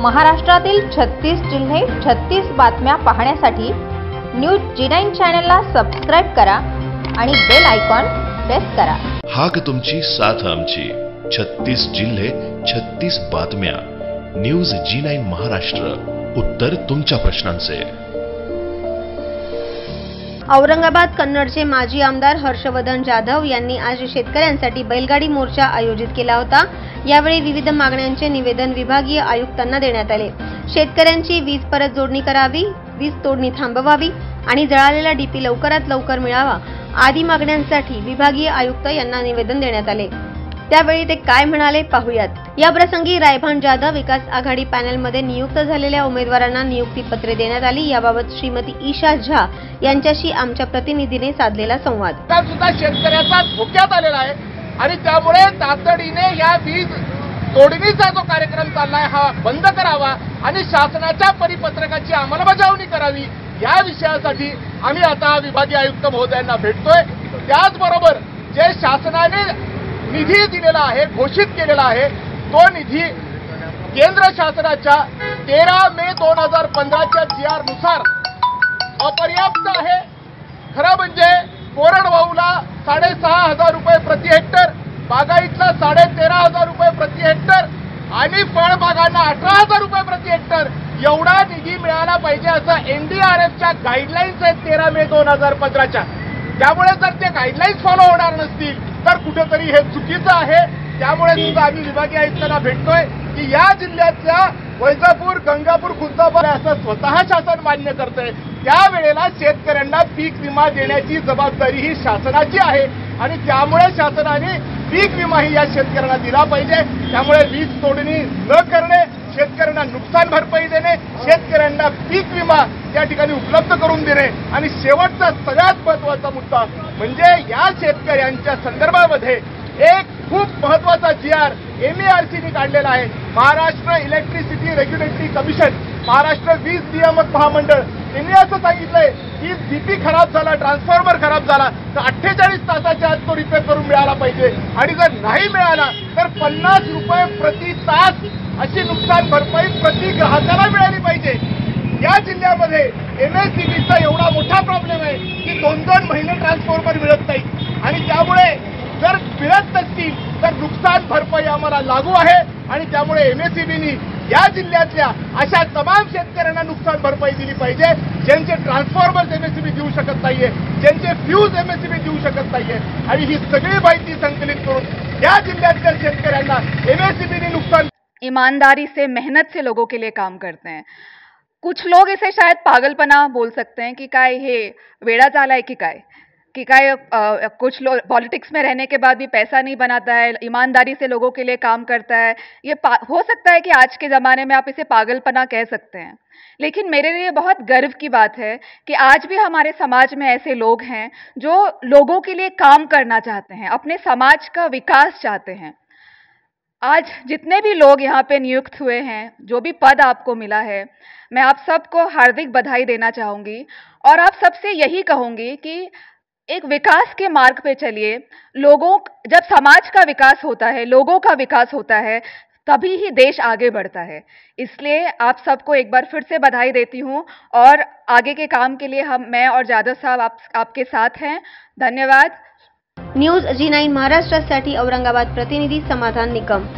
महाराष्ट्रातील छत्तीस जिल्हे छत्तीस बातम्या पाहण्यासाठी न्यूज जी नाईन चॅनलला सबस्क्राईब करा आणि बेल आयकॉन प्रेस करा. हाक तुमची साथ आमची. छत्तीस जिल्हे छत्तीस बातम्या. News G nine Maharashtra. उत्तर तुमच्या प्रश्नांचे. औरंगाबाद कन्नडचे माजी आमदार हर्षवर्धन जाधव यांनी आज शेतकऱ्यांसाठी बैलगाडी मोर्चा आयोजित केला होता. यावेळी विविध मागण्यांचे निवेदन विभागीय आयुक्तांना देण्यात आले. शेतकऱ्यांची वीज परत जोडणी करावी वीज तोडणी थांबवावी आणि जळालेला डीपी लवकरात लवकर मिळावा आदी मागण्यांसाठी विभागीय आयुक्त यांना निवेदन देण्यात आले. त्यावेळी ते काय म्हणाले पाहुयात. या प्रसंगी रायभान जाधव विकास आघाडी पॅनलमध्ये नियुक्त झालेल्या उमेदवारांना नियुक्तीपत्रे देण्यात आली. याबाबत श्रीमती ईशा झा यांच्याशी आमच्या प्रतिनिधीने साधलेला संवाद. सुद्धा शेतकऱ्याचा धोक्यात आलेला आहे. आणि त्यामुळे तातडीने या वीज तोडणीचा जो कार्यक्रम चाललाय हा बंद करावा आणि शासनाच्या परिपत्रकाची अंमलबजावणी करावी या विषयासाठी आम्ही आता विभागीय आयुक्त महोदयांना भेटतोय. त्याचबरोबर जे शासनाने निधी दिलेला आहे घोषित केलेला आहे तो निधी केंद्र शासनाच्या तेरा मे दोन हजार पंधराच्या जी आरनुसार अपर्याप्त आहे. खरं म्हणजे कोरडवाहूला साडेसहा हजार रुपये प्रति हेक्टर बागाईतला साडे तेरा हजार रुपये प्रति हेक्टर आणि फळबागांना अठरा हजार रुपये प्रति हेक्टर. एवढा निधी मिळाला पाहिजे असं एनडीआरएफच्या गाईडलाईन्स आहेत तेरा मे दोन हजार पंधराच्या. त्यामुळे जर ते गाईडलाईन्स फॉलो होणार नसतील तर कुठेतरी हे चुकीचं आहे. त्यामुळे सुद्धा आम्ही विभागीय आयुक्तांना भेटतोय की या जिल्ह्यातल्या वैजापूर गंगापूर खुलतापूर असं स्वतः शासन मान्य करतंय. त्यावेळेला शेतकऱ्यांना पीक विमा देण्याची जबाबदारी ही शासनाची आहे आणि त्यामुळे शासनाने पीक विमा ही या शेतकऱ्यांना दिला पाहिजे. त्यामुळे वीज तोडणी न करणे शेतकऱ्यांना नुकसान भरपाई देणे शेतकऱ्यांना पीक विमा या ठिकाणी उपलब्ध करून देणे आणि शेवटचा सगळ्यात महत्त्वाचा मुद्दा म्हणजे या शेतकऱ्यांच्या संदर्भामध्ये एक खूप महत्त्वाचा जी आर एमएआरसीने काढलेला आहे. Maharashtra electricity regulatory commission Maharashtra वीज नियामक महामंडळ त्यांनी असं सांगितलंय की बीपी खराब झाला ट्रान्सफॉर्मर खराब झाला तर अठ्ठेचाळीस तासाच्या आत तो रिपेअर करून मिळाला पाहिजे. आणि जर नाही मिळाला तर पन्नास रुपये प्रति तास अशी नुकसान भरपाई प्रति ग्राहकाला मिळाली पाहिजे. या जिल्ह्यामध्ये एम एस सी बीचा एवढा मोठा प्रॉब्लेम आहे की दोन दोन महिने ट्रान्सफॉर्मर मिळत नाही. आणि त्यामुळे जर मिळत नसतील तर नुकसान भरपाई आम्हाला लागू आहे. आणि त्यामुळे एम एस सी बीनी या जिल्ह्यातल्या अशा तमाम शेतकऱ्यांना नुकसान भरपाई दिली पाहिजे, ज्यांचे ट्रान्सफॉर्मर्स एमएससीबी देऊ शकत नाहीये, ज्यांचे फ्यूज एमएससीबी देऊ शकत नाहीये. आणि ही सगळी माहिती संकलित करून या जिल्ह्यातल्या शेतकऱ्यांना एमएससीबीने नुकसान ईमानदारी से, मेहनत से लोगों के लिए काम करते हैं। कुछ लोग इसे शायद पागलपना बोल सकते हैं कि काय हे, वेड़ा है कि काय? कि काय कुछ लोग पॉलिटिक्स में रहने के बाद भी पैसा नहीं बनाता है, ईमानदारी से लोगों के लिए काम करता है। ये हो सकता है कि आज के ज़माने में आप इसे पागलपना कह सकते हैं। लेकिन मेरे लिए बहुत गर्व की बात है कि आज भी हमारे समाज में ऐसे लोग हैं जो लोगों के लिए काम करना चाहते हैं, अपने समाज का विकास चाहते हैं। आज जितने भी लोग यहाँ पे नियुक्त हुए हैं, जो भी पद आपको मिला है, मैं आप सबको हार्दिक बधाई देना चाहूँगी। और आप सबसे यही कहूँगी कि एक विकास के मार्ग पे चलिए। लोगों जब समाज का विकास होता है, लोगों का विकास होता है, तभी ही देश आगे बढ़ता है। इसलिए आप सबको एक बार फिर से बधाई देती हूँ और आगे के काम के लिए हम, मैं और जादव साहब आप, आपके साथ हैं। धन्यवाद। न्यूज़ जी नाईन महाराष्ट्रासाठी औरंगाबाद, प्रतिनिधी समाधान निकम